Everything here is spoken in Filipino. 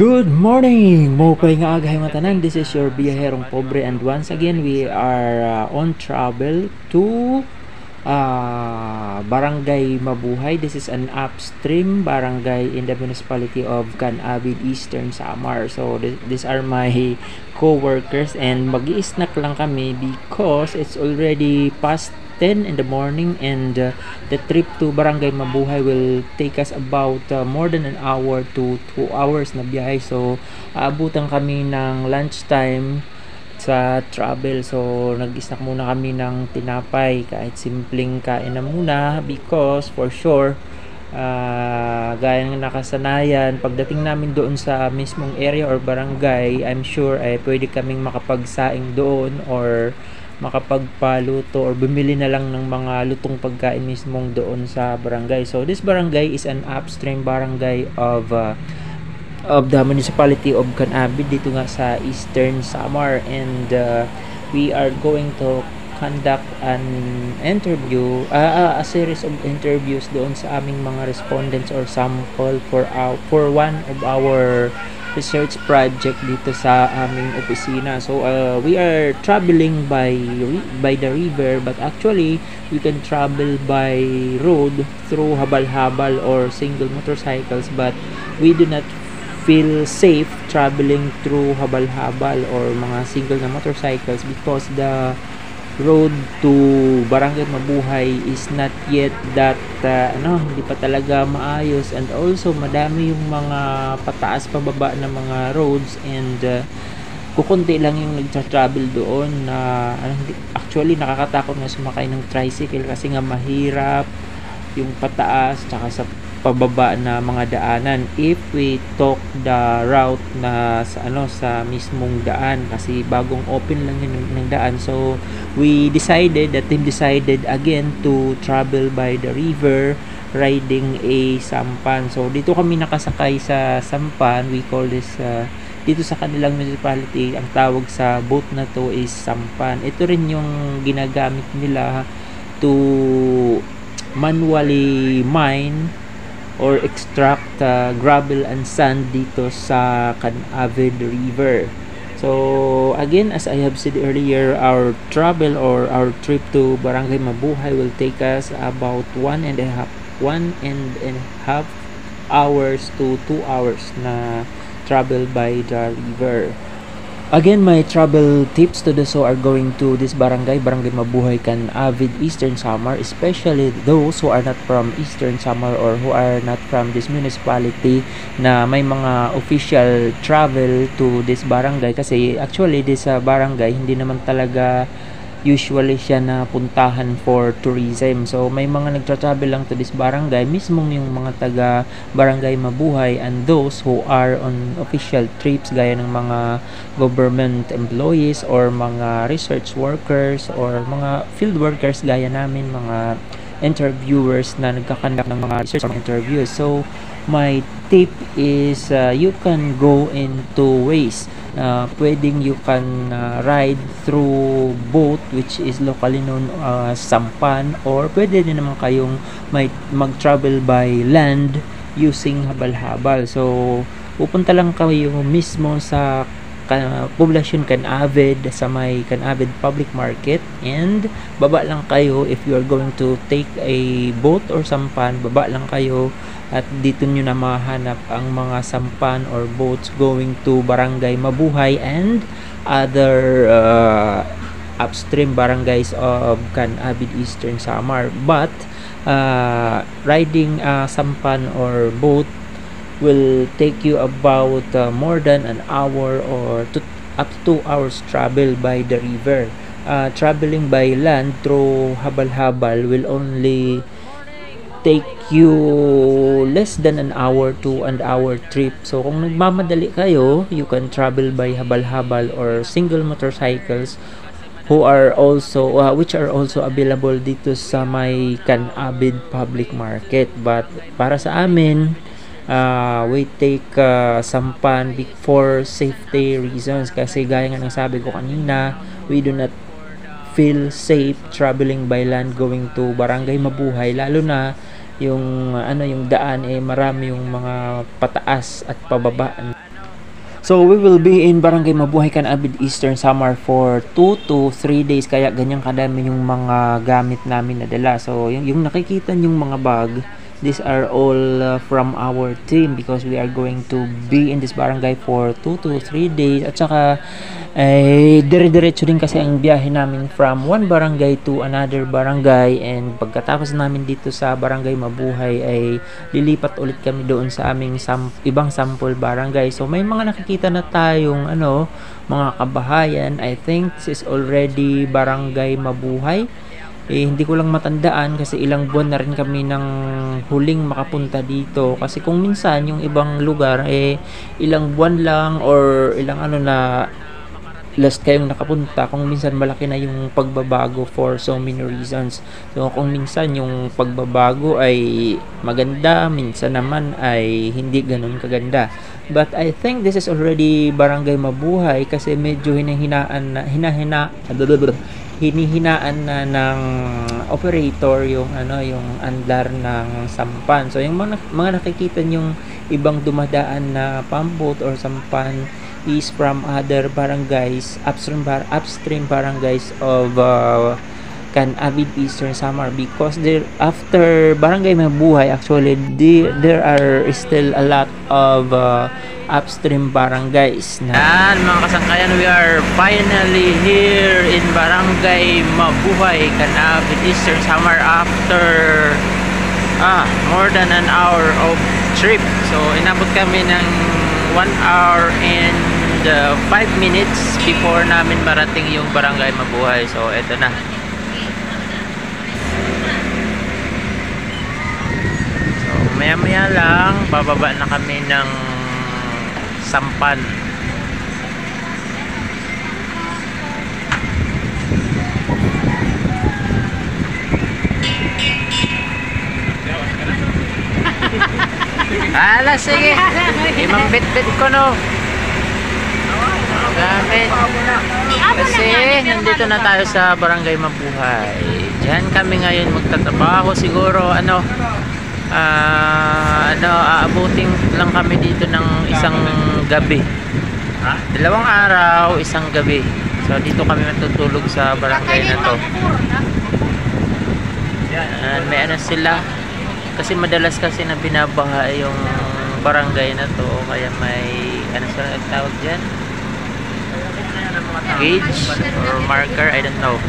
Good morning! Mopay nga agahay matanan. This is your biyaherong pobre and once again we are uh, on travel to uh, Barangay Mabuhay. This is an upstream barangay in the municipality of Canavid Eastern Samar. So th- these are my co-workers and mag snack lang kami because it's already past 10 in the morning and uh, the trip to Barangay Mabuhay will take us about uh, more than an hour to 2 hours na biyahe. So aabutan kami ng lunchtime sa travel. So nag-snack muna kami ng tinapay. Kahit simpleng kain na muna because for sure uh, gaya ng nakasanayan pagdating namin doon sa mismong area or barangay I'm sure ay pwede kaming makapagsaing doon or makapagpaluto or bumili na lang ng mga lutong pagkain mismong doon sa barangay. So this barangay is an upstream barangay of uh, of the municipality of Canabid dito nga sa Eastern Samar and uh, we are going to conduct an interview uh, a series of interviews doon sa aming mga respondents or sample for our, for one of our research project dito sa aming opisina. So uh, we are traveling by by the river but actually we can travel by road through habal-habal or single motorcycles but we do not feel safe traveling through habal-habal or mga single na motorcycles because the road to Barangay Mabuhay is not yet that uh, ano, hindi pa talaga maayos. And also madami yung mga pataas pababa na mga roads and uh, kukunti lang yung nagtra-travel doon na uh, actually nakakatakot na sumakay ng tricycle kasi nga mahirap yung pataas tsaka sa pababa na mga daanan. If we talk the route na sa ano sa mismong daan kasi bagong open lang yun ng daan. So we decided that team decided again to travel by the river riding a sampan. So dito kami nakasakay sa sampan. We call this uh, dito sa kanilang municipality ang tawag sa boat na to is sampan. Ito rin yung ginagamit nila to manually mine or extract uh, gravel and sand dito sa Canavid River. So again, as I have said earlier, our travel or our trip to Barangay Mabuhay will take us about one and a half one and a half hours to two hours na travel by the river. Again, my travel tips to the so are going to this barangay, Barangay Mabuhay can Avid Eastern Samar, especially those who are not from Eastern Samar or who are not from this municipality na may mga official travel to this barangay. Kasi actually this uh, barangay hindi naman talaga usually siya na puntahan for tourism. So may mga nagtra-travel lang to this barangay, mismong yung mga taga barangay Mabuhay and those who are on official trips gaya ng mga government employees or mga research workers or mga field workers gaya namin, mga interviewers na nagkakandak ng mga research or interviews. So my tip is uh, you can go in two ways uh, pwedeng you can uh, ride through boat which is locally known as uh, sampan or pwede din naman kayong may mag-travel by land using habal-habal. So pupunta lang kayo mismo sa uh, poblasyon Canavid sa may Canavid Public Market and baba lang kayo if you are going to take a boat or sampan baba lang kayo at dito nyo na mahanap ang mga sampan or boats going to Barangay Mabuhay and other uh, upstream barangays of Canabid Eastern Samar. But uh, riding a sampan or boat will take you about uh, more than an hour or to, up to 2 hours travel by the river. Uh, traveling by land through habal-habal will only take you less than an hour to an hour trip. So kung nagmamadali kayo, you can travel by habal-habal or single motorcycles who are also uh, which are also available dito sa may Canabid Public Market. But para sa amin, uh, we take uh, sampan for safety reasons kasi gaya nga ng sabi ko kanina, we do not feel safe traveling by land going to Barangay Mabuhay lalo na yung ano yung daan eh marami yung mga pataas at pababa So we will be in Barangay Mabuhay Canabid Eastern Samar for 2 to 3 days kaya ganyan kadami yung mga gamit namin na dala. So yung, yung nakikita yung mga bag, these are all uh, from our team because we are going to be in this barangay for 2 to 3 days. At saka eh, dire-diretso din kasi ang biyahe namin from one barangay to another barangay. And pagkatapos namin dito sa barangay Mabuhay ay lilipat ulit kami doon sa aming sam- ibang sample barangay. So may mga nakikita na tayong ano mga kabahayan. I think this is already barangay Mabuhay eh, hindi ko lang matandaan kasi ilang buwan na rin kami ng huling makapunta dito. Kasi kung minsan yung ibang lugar eh ilang buwan lang or ilang ano na last kayong nakapunta kung minsan malaki na yung pagbabago for so many reasons. So kung minsan yung pagbabago ay maganda minsan naman ay hindi ganun kaganda. But I think this is already barangay mabuhay kasi medyo hinahinaan na hinahina hinihinaan na ng operator yung ano yung andar ng sampan. So yung mga, mga nakikita yung ibang dumadaan na pambot or sampan is from other barangays upstream bar upstream barangays of uh, Can Avid Eastern Samar because there after Barangay Mabuhay actually the, there are still a lot of uh, upstream barangays na. Yan mga kasangkayan we are finally here in Barangay Mabuhay Can Avid Eastern Samar after ah more than an hour of trip. So inabot kami ng 1 hour and 5 uh, minutes before namin marating yung Barangay Mabuhay. So eto na maya maya lang bababa na kami ng sampan Ala, sige. Imang bit-bit ko, no. Gamit. Kasi, nandito na tayo sa Barangay Mabuhay. Diyan kami ngayon magtatrabaho. Siguro, ano, uh, ano, aabuting lang kami dito ng isang gabi. Dalawang araw, isang gabi. So, dito kami matutulog sa barangay na to. Yan, may ano sila. Kasi madalas kasi na binabaha yung barangay na to. Kaya may, ano sila tawag dyan? Gauge or marker, I don't know.